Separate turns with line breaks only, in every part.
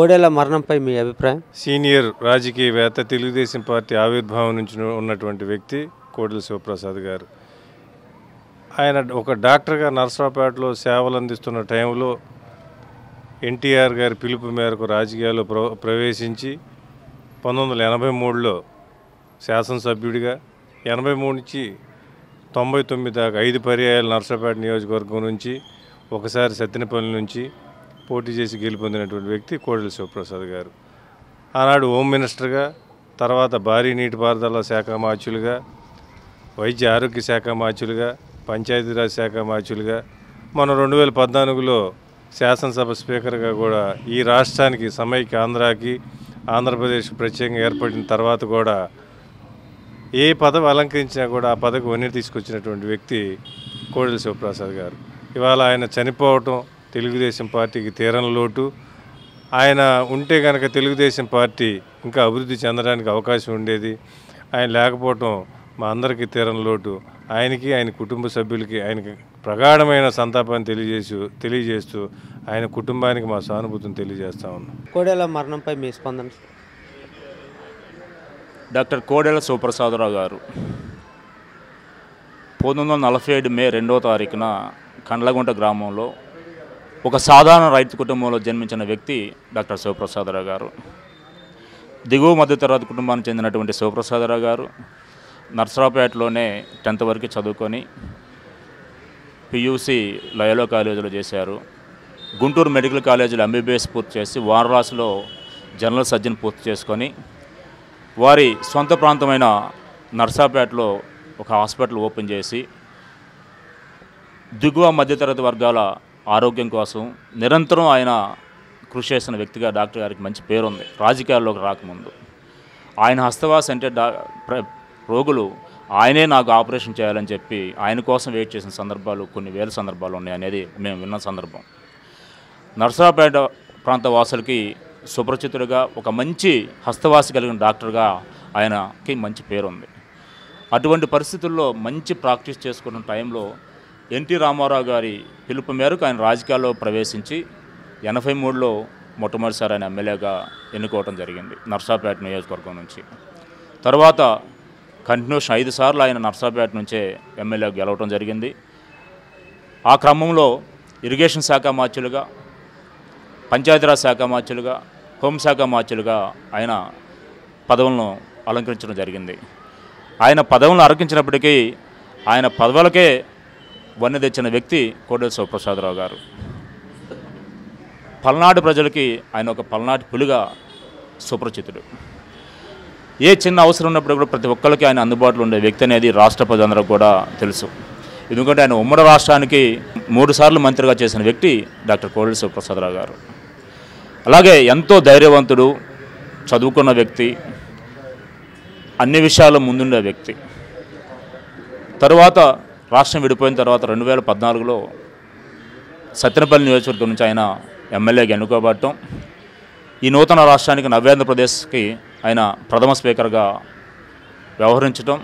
కోడేల మరణంపై మీ అభిప్రాయం?
Senior రాజకీయవేత్త Telugu Desam party ఆవిర్భావం నుంచి ఉన్నటువంటి వ్యక్తి కోడెల శివప్రసాద్ గారు. ఆయన ఒక డాక్టర్గా నర్సరావుపేటలో సేవలు అందిస్తున్న టైంలో ఎన్టీఆర్ గారి పిలుపు మేరకు రాజకీయాల్లో ప్ర ప్రవేశించి పంతొమ్మిది వందల ఎనభై మూడులో శాసనసభ్యుడిగా ఎనభై మూడు నుంచి తొంభై తొమ్మిది దాకా ఐదు పర్యాయాలు నర్సరావుపేట నియోజకవర్గం నుంచి ఒకసారి సత్తినపల్లి నుంచి పోటీ చేసి గెలుపొందినటువంటి వ్యక్తి కోడెల శివప్రసాద్ గారు. ఆనాడు హోమ్ మినిస్టర్గా తర్వాత భారీ నీటిపారుదల శాఖ మార్చులుగా వైద్య ఆరోగ్య శాఖ మార్చులుగా పంచాయతీరాజ్ శాఖ మార్చులుగా మనం రెండు వేల పద్నాలుగులో శాసనసభ స్పీకర్గా కూడా ఈ రాష్ట్రానికి సమైక్య ఆంధ్రాకి ఆంధ్రప్రదేశ్ ప్రత్యేకంగా ఏర్పడిన తర్వాత కూడా ఏ పదవి అలంకరించినా కూడా ఆ పదవి వన్నీ తీసుకొచ్చినటువంటి వ్యక్తి కోడెల శివప్రసాద్ గారు. ఇవాళ ఆయన చనిపోవటం తెలుగుదేశం పార్టీకి తీరని లోటు. ఆయన ఉంటే కనుక తెలుగుదేశం పార్టీ ఇంకా అభివృద్ధి చెందడానికి అవకాశం ఉండేది. ఆయన లేకపోవటం మా అందరికీ తీరని లోటు. ఆయనకి ఆయన కుటుంబ సభ్యులకి ఆయనకి ప్రగాఢమైన సంతాపాన్ని తెలియజేసి తెలియజేస్తూ ఆయన కుటుంబానికి మా సానుభూతిని తెలియజేస్తా ఉన్నాం.
కోడేల మరణంపై మీ స్పందన?
డాక్టర్ కోడెల శివప్రసాదరావు గారు పంతొమ్మిది వందల నలభై ఏడు మే రెండవ తారీఖున కండ్లగుంట గ్రామంలో ఒక సాధారణ రైతు కుటుంబంలో జన్మించిన వ్యక్తి డాక్టర్ శివప్రసాదరావు గారు. దిగువ మధ్యతరగతి కుటుంబానికి చెందినటువంటి శివప్రసాదరావు గారు నర్సరావుపేటలోనే టెన్త్ వరకు చదువుకొని పియూసి లయలో కాలేజీలో చేశారు. గుంటూరు మెడికల్ కాలేజీలో ఎంబీబీఎస్ పూర్తి చేసి వారణాసిలో జనరల్ సర్జన్ పూర్తి చేసుకొని వారి సొంత ప్రాంతమైన నర్సాపేటలో ఒక హాస్పిటల్ ఓపెన్ చేసి దిగువ మధ్యతరగతి వర్గాల ఆరోగ్యం కోసం నిరంతరం ఆయన కృషి చేసిన వ్యక్తిగా డాక్టర్ గారికి మంచి పేరుంది రాజకీయాల్లోకి రాకముందు. ఆయన హస్తవాస అంటే డా రోగులు ఆయనే నాకు ఆపరేషన్ చేయాలని చెప్పి ఆయన కోసం వెయిట్ చేసిన సందర్భాలు కొన్ని వేల సందర్భాలు ఉన్నాయి అనేది మేము విన్న సందర్భం. నర్సరాపేట ప్రాంత వాసులకి సుపరిచితుడిగా ఒక మంచి హస్తవాసి కలిగిన డాక్టర్గా ఆయనకి మంచి పేరుంది అటువంటి పరిస్థితుల్లో మంచి ప్రాక్టీస్ చేసుకున్న టైంలో ఎన్టీ రామారావు గారి పిలుపు మేరకు ఆయన రాజకీయాల్లో ప్రవేశించి ఎనభై మూడులో మొట్టమొదటిసారి ఆయన ఎమ్మెల్యేగా ఎన్నుకోవడం జరిగింది నర్సాపేట నియోజకవర్గం నుంచి. తర్వాత కంటిన్యూషన్ ఐదు సార్లు ఆయన నర్సాపేట నుంచే ఎమ్మెల్యే గెలవడం జరిగింది. ఆ క్రమంలో ఇరిగేషన్ శాఖ మార్చులుగా పంచాయతీరాజ్ శాఖ మార్చులుగా హోంశాఖ మార్చులుగా ఆయన పదవులను అలంకరించడం జరిగింది. ఆయన పదవులను అలంకరించినప్పటికీ ఆయన పదవులకే వన్నె తెచ్చిన వ్యక్తి కోడెల శివప్రసాదరావు గారు. పల్నాడు ప్రజలకి ఆయన ఒక పల్నాటి పులిగా సుపరిచితుడు. ఏ చిన్న అవసరం ఉన్నప్పుడు కూడా ప్రతి ఒక్కరికి ఆయన అందుబాటులో ఉండే వ్యక్తి అనేది రాష్ట్ర ప్రజలందరూ కూడా తెలుసు. ఎందుకంటే ఆయన ఉమ్మడి రాష్ట్రానికి మూడుసార్లు మంత్రిగా చేసిన వ్యక్తి డాక్టర్ కోడెల శివప్రసాదరావు గారు. అలాగే ఎంతో ధైర్యవంతుడు చదువుకున్న వ్యక్తి అన్ని విషయాల్లో ముందుండే వ్యక్తి. తరువాత రాష్ట్రం విడిపోయిన తర్వాత రెండు వేల పద్నాలుగులో సత్తెనపల్లి నియోజకవర్గం నుంచి ఆయన ఎమ్మెల్యేగా ఎన్నుకోబడటం. ఈ నూతన రాష్ట్రానికి నవ్యాంధ్రప్రదేశ్కి ఆయన ప్రథమ స్పీకర్గా వ్యవహరించటం.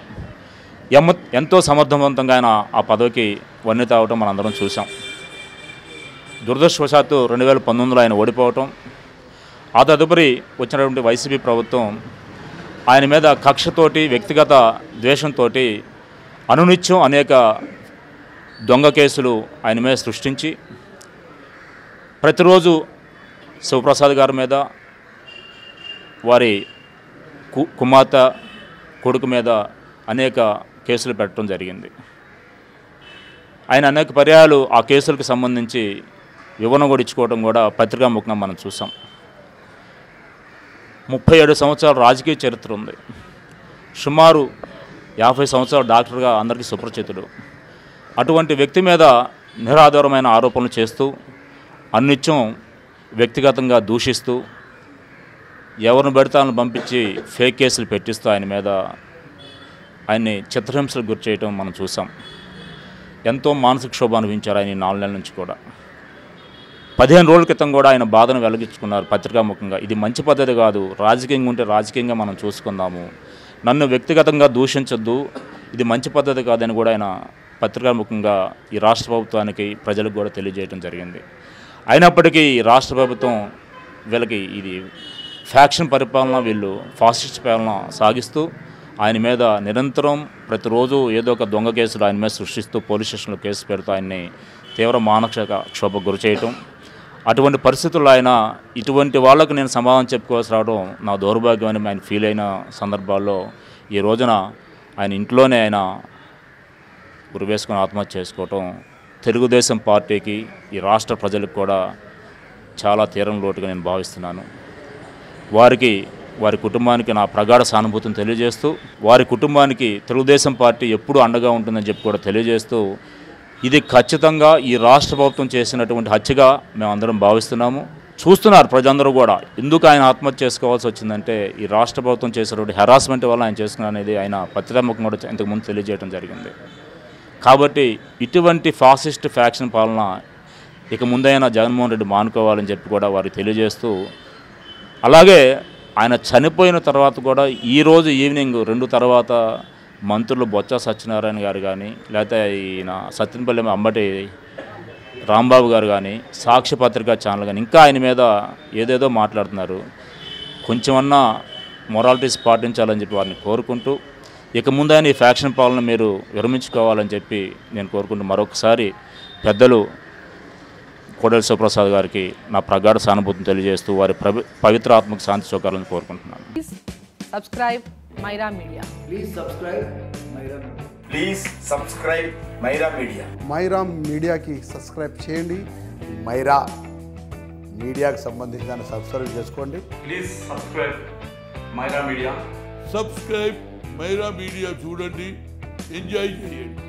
ఎమ్మ ఎంతో సమర్థవంతంగా ఆయన ఆ పదవికి వర్ణిత అవటం మనం మనందరం చూసాం దురదృష్టవశాత్తు రెండు వేల పంతొమ్మిదిలో ఆయన ఓడిపోవటం. ఆ తదుపరి వచ్చినటువంటి వైసీపీ ప్రభుత్వం ఆయన మీద కక్షతోటి వ్యక్తిగత ద్వేషంతో అనునిత్యం అనేక దొంగ కేసులు ఆయన మీద సృష్టించి ప్రతిరోజు శివప్రసాద్ గారి మీద వారి కు- కుమార్తె కొడుకు మీద అనేక కేసులు పెట్టడం జరిగింది. ఆయన అనేక పర్యాయాలు ఆ కేసులకు సంబంధించి వివరణ కూడా ఇచ్చుకోవడం కూడా పత్రికాముఖంగా మనం చూసాం. ముప్పై ఏడు సంవత్సరాల రాజకీయ చరిత్ర ఉంది. సుమారు యాభై సంవత్సరాల డాక్టర్గా అందరికీ సుపరిచితుడు. అటువంటి వ్యక్తి మీద నిరాధారమైన ఆరోపణలు చేస్తూ అన్నిత్యం వ్యక్తిగతంగా దూషిస్తూ ఎవరిని పెడతాను పంపించి ఫేక్ కేసులు పెట్టిస్తూ ఆయన మీద ఆయన్ని చిత్రహింసలకు గురి చేయటం మనం చూసాం. ఎంతో మానసిక క్షోభ అనుభవించారు ఆయన నాలుగు నెలల నుంచి కూడా. పదిహేను రోజుల క్రితం కూడా ఆయన బాధను వెలిగించుకున్నారు పత్రికాముఖంగా. ఇది మంచి పద్ధతి కాదు. రాజకీయంగా ఉంటే రాజకీయంగా మనం చూసుకుందాము. నన్ను వ్యక్తిగతంగా దూషించొద్దు. ఇది మంచి పద్ధతి కాదని కూడా ఆయన పత్రికాముఖంగా ఈ రాష్ట్ర ప్రభుత్వానికి ప్రజలకు కూడా తెలియజేయడం జరిగింది. అయినప్పటికీ రాష్ట్ర ప్రభుత్వం వీళ్ళకి ఇది ఫ్యాక్షన్ పరిపాలన వీళ్ళు ఫాసిస్ట్ పాలన సాగిస్తూ ఆయన మీద నిరంతరం ప్రతిరోజు ఏదో ఒక దొంగ కేసులు ఆయన మీద సృష్టిస్తూ పోలీస్ స్టేషన్లో కేసు పెడుతూ ఆయన్ని తీవ్ర మానసిక క్షోభకు గురి చేయటం అటువంటి పరిస్థితుల్లో ఆయన ఇటువంటి వాళ్ళకు నేను సమాధానం చెప్పుకోవాల్సి రావడం నా దౌర్భాగ్యం అని ఆయన ఫీల్ అయిన సందర్భాల్లో ఈ రోజున ఆయన ఇంట్లోనే ఆయన ఉరివేసుకొని ఆత్మహత్య చేసుకోవటం తెలుగుదేశం పార్టీకి ఈ రాష్ట్ర ప్రజలకు కూడా చాలా తీరం లోటుగా నేను భావిస్తున్నాను. వారికి వారి కుటుంబానికి నా ప్రగాఢ సానుభూతిని తెలియజేస్తూ వారి కుటుంబానికి తెలుగుదేశం పార్టీ ఎప్పుడూ అండగా ఉంటుందని చెప్పి కూడా తెలియజేస్తూ ఇది ఖచ్చితంగా ఈ రాష్ట్ర ప్రభుత్వం చేసినటువంటి హత్యగా మేమందరం భావిస్తున్నాము. చూస్తున్నారు ప్రజలందరూ కూడా. ఎందుకు ఆయన ఆత్మహత్య చేసుకోవాల్సి వచ్చిందంటే ఈ రాష్ట్ర ప్రభుత్వం చేసినటువంటి హెరాస్మెంట్ వల్ల ఆయన చేసుకున్న అనేది ఆయన పత్రికాముఖం కూడా ఇంతకుముందు తెలియజేయడం జరిగింది. కాబట్టి ఇటువంటి ఫాసిస్ట్ ఫ్యాక్షన్ పాలన ఇక ముందైనా జగన్మోహన్ రెడ్డి మానుకోవాలని చెప్పి కూడా వారికి తెలియజేస్తూ అలాగే ఆయన చనిపోయిన తర్వాత కూడా ఈరోజు ఈవినింగ్ రెండు తర్వాత మంత్రులు బొత్స సత్యనారాయణ గారు కానీ లేకపోతే ఈయన సత్యనపల్లి అంబటి రాంబాబు గారు కానీ సాక్షి పత్రికా ఛానల్ కానీ ఇంకా ఆయన మీద ఏదేదో మాట్లాడుతున్నారు. కొంచెమన్నా మొరాలిటీస్ పాటించాలని చెప్పి వారిని కోరుకుంటూ ఇక ఆయన ఈ ఫ్యాక్షన్ పాలన మీరు విరమించుకోవాలని చెప్పి నేను కోరుకుంటూ మరొకసారి పెద్దలు కోడెల శివప్రసాద్ గారికి నా ప్రగాఢ సానుభూతిని తెలియజేస్తూ వారి ప్రవి పవిత్ర శాంతి చౌకాలని కోరుకుంటున్నాను.
Subscribe Media.
Please subscribe Myra Media.
Please subscribe Myra Media
Myra మీడియాకి సబ్స్క్రైబ్ చేయండి.
మైరా మీడియాకు సంబంధించి దాన్ని సబ్స్క్రైబ్ చేసుకోండి.
Please subscribe Myra Media
subscribe Myra Media చూడండి. ఎంజాయ్ చేయండి.